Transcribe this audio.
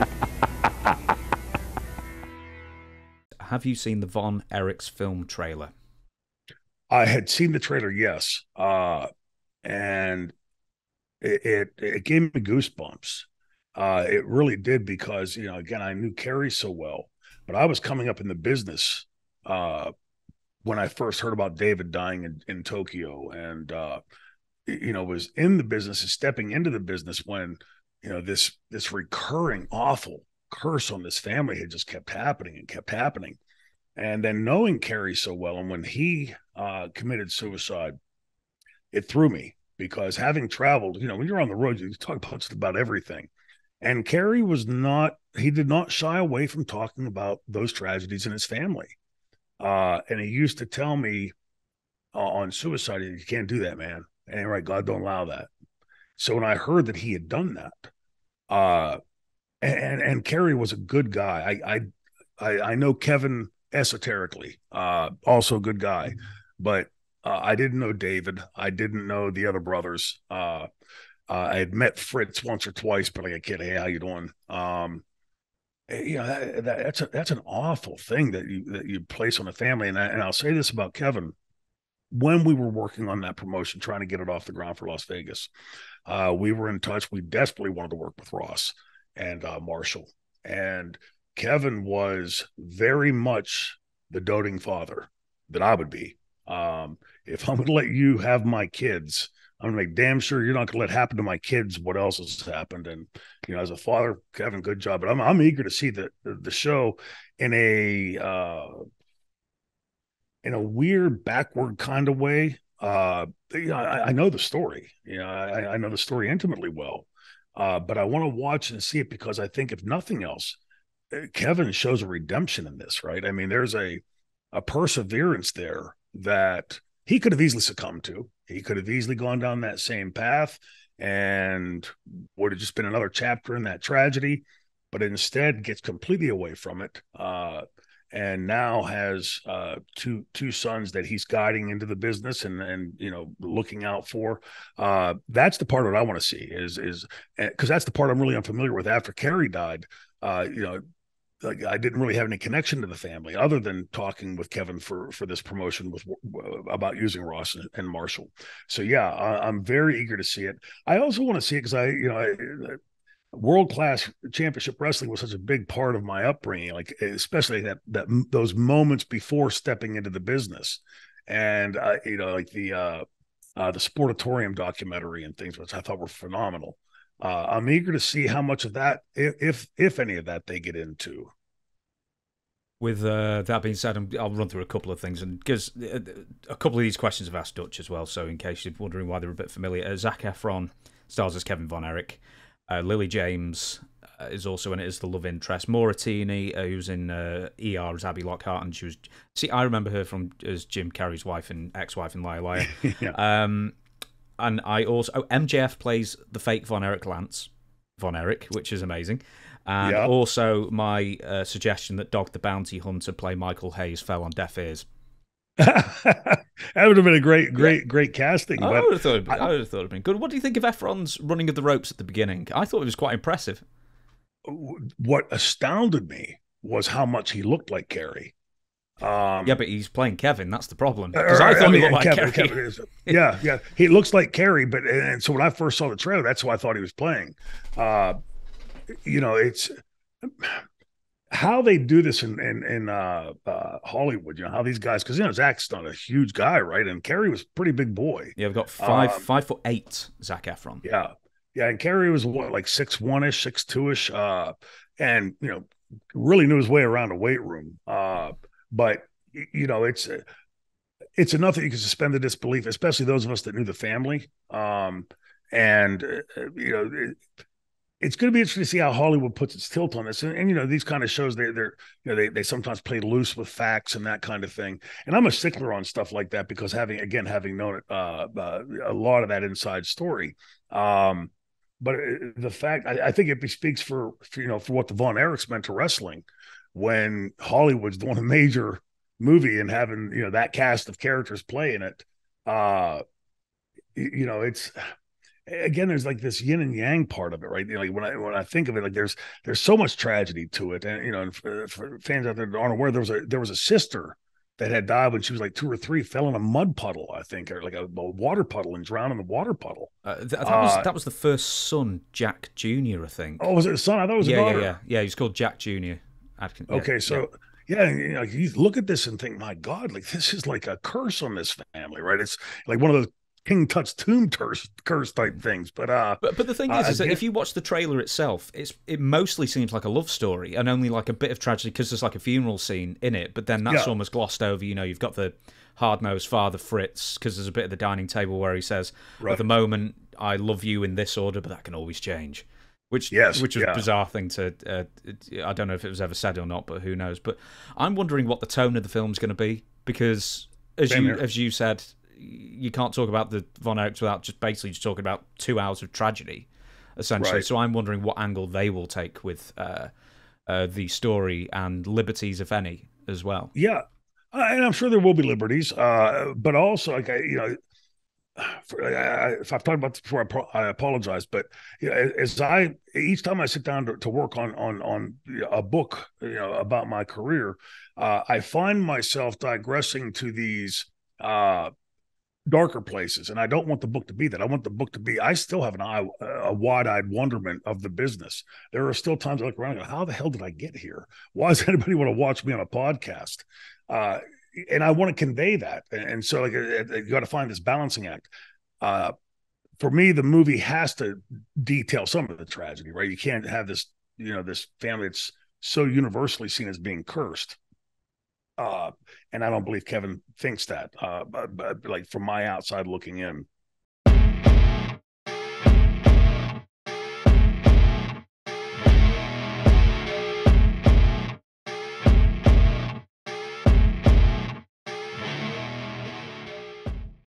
Have you seen the Von Erichs film trailer? I had seen the trailer, yes, uh, and it, it, it gave me goosebumps. Uh, it really did because you know, again, I knew Kerry so well, but I was coming up in the business uh, when I first heard about David dying in, in Tokyo, and uh, you know, was in the business and stepping into the business when you know this this recurring awful curse on this family had just kept happening and kept happening. And then knowing Kerry so well, and when he uh, committed suicide, it threw me because having traveled, you know, when you're on the road, you talk about just about everything. And Kerry was not, he did not shy away from talking about those tragedies in his family. Uh, and he used to tell me uh, on suicide, you can't do that, man. And right, God don't allow that. So when I heard that he had done that, uh, and and Kerry was a good guy. I I I, I know Kevin esoterically, uh, also a good guy, but uh, I didn't know David. I didn't know the other brothers. Uh, uh, I had met Fritz once or twice, but like a kid, hey, how you doing? Um, eh, you know, that, that, that's a, that's an awful thing that you that you place on a family. And I, and I'll say this about Kevin: when we were working on that promotion, trying to get it off the ground for Las Vegas, uh, we were in touch. We desperately wanted to work with Ross and uh, Marshall, and Kevin was very much the doting father that I would be. Um, if I'm going to let you have my kids, I'm going to make damn sure you're not going to let happen to my kids what else has happened. And you know, as a father, Kevin, good job. But I'm I'm eager to see the the, the show in a uh, in a weird backward kind of way. Uh, you know, I, I know the story. You know, I, I know the story intimately well. Uh, but I want to watch and see it because I think, if nothing else, uh, Kevin shows a redemption in this, right? I mean, there's a a perseverance there that he could have easily succumbed to. He could have easily gone down that same path and would have just been another chapter in that tragedy, but instead gets completely away from it. Uh, and now has uh, two two sons that he's guiding into the business and and you know looking out for. Uh, that's the part that I want to see is is because eh, that's the part I'm really unfamiliar with. After Kerry died, uh, you know, like I didn't really have any connection to the family other than talking with Kevin for for this promotion with about using Ross and, Marshall. So yeah, I, am very eager to see it. I also want to see it because I you know I, world class championship wrestling was such a big part of my upbringing like especially that that those moments before stepping into the business and uh, you know like the uh, uh the sportatorium documentary and things which i thought were phenomenal uh i'm eager to see how much of that if if any of that they get into with uh, that being said, I'll run through a couple of things, and because uh, a couple of these questions have asked Dutch as well. So, in case you're wondering why they're a bit familiar, uh, Zac Efron stars as Kevin Von Erich. Uh, Lily James uh, is also in it as the love interest. Maura Tierney, uh, who's in uh, ER as Abby Lockhart, and she was. See, I remember her from as Jim Carrey's wife and ex-wife in Liar Liar. yeah. Um, and I also oh, MJF plays the fake Von Erich Lance, Von Erich, which is amazing. And yeah. also my uh, suggestion that Dog the Bounty Hunter play Michael Hayes fell on deaf ears. that would have been a great, great, yeah. great casting. I would have thought. Been, I, I would have thought it'd been good. What do you think of Efron's running of the ropes at the beginning? I thought it was quite impressive. What astounded me was how much he looked like Kerry. Um, yeah, but he's playing Kevin. That's the problem. Because I thought I mean, he looked like Kevin, Kevin is, yeah, yeah, he looks like Kerry. But and so when I first saw the trailer, that's who I thought he was playing. Uh, you know, it's how they do this in in, in uh, uh, Hollywood. You know how these guys, because you know Zac's not a huge guy, right? And Kerry was pretty big boy. Yeah, we've got five um, five foot eight Zac Efron. Yeah, yeah, and Kerry was what like six one ish, six two ish, uh, and you know really knew his way around a weight room. Uh, but you know it's it's enough that you can suspend the disbelief, especially those of us that knew the family. Um, and uh, you know. It, it's going to be interesting to see how Hollywood puts its tilt on this. And, and you know, these kind of shows, they, they're, you know, they, they sometimes play loose with facts and that kind of thing. And I'm a stickler on stuff like that because having, again, having known uh, uh, a lot of that inside story. Um, but uh, the fact, I, I think it speaks for, for, you know, for what the Von Erichs meant to wrestling when Hollywood's doing a major movie and having, you know, that cast of characters play in it. Uh, you know, it's, again, there's like this yin and yang part of it, right? You know, like when I when I think of it, like there's there's so much tragedy to it, and you know, and for, for fans out there that aren't aware, there was a there was a sister that had died when she was like two or three, fell in a mud puddle, I think, or like a, a water puddle and drowned in the water puddle. Uh, th- that was uh, that was the first son, Jack Junior, I think. Oh, was it a son? I thought it was yeah, a daughter. Yeah, yeah, yeah. He's called Jack Junior. Adkins. Okay, yeah, so. Yeah yeah, you, know, you look at this and think, my God, like this is like a curse on this family, right? It's like one of those King Tut's tomb curse, curse type things. But uh, but, but the thing is, uh, is that if you watch the trailer itself, it's it mostly seems like a love story and only like a bit of tragedy because there's like a funeral scene in it. But then that's yeah. almost glossed over. You know, you've got the hard nosed father Fritz because there's a bit of the dining table where he says, right. "At the moment, I love you in this order, but that can always change." Which, yes, which was yeah. a bizarre thing to. Uh, I don't know if it was ever said or not, but who knows? But I'm wondering what the tone of the film's going to be because, as Same you here. as you said, you can't talk about the Von Erichs without just basically just talking about two hours of tragedy, essentially. Right. So I'm wondering what angle they will take with uh, uh, the story and liberties, if any, as well. Yeah, and I'm sure there will be liberties, uh, but also like I, you know. For, I, if I've talked about this before, I, pro- I apologize. But you know, as I each time I sit down to, to work on on on a book, you know, about my career, uh, I find myself digressing to these uh, darker places. And I don't want the book to be that. I want the book to be, I still have an eye, a wide eyed wonderment of the business. There are still times I look around and go, how the hell did I get here? Why does anybody want to watch me on a podcast? Uh, and I want to convey that. And so like, you got to find this balancing act. Uh, for me, the movie has to detail some of the tragedy, right? You can't have this, you know, this family that's so universally seen as being cursed uh, and I don't believe Kevin thinks that. Uh, but, but, like from my outside looking in,